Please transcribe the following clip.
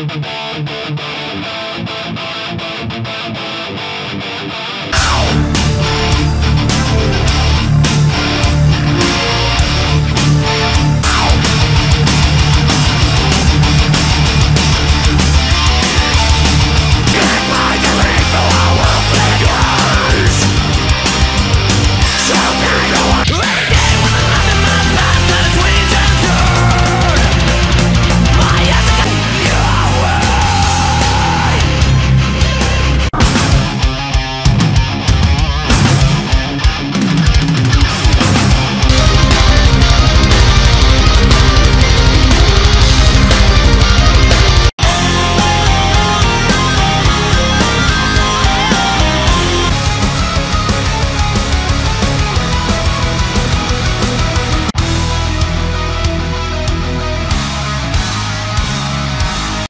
Ow!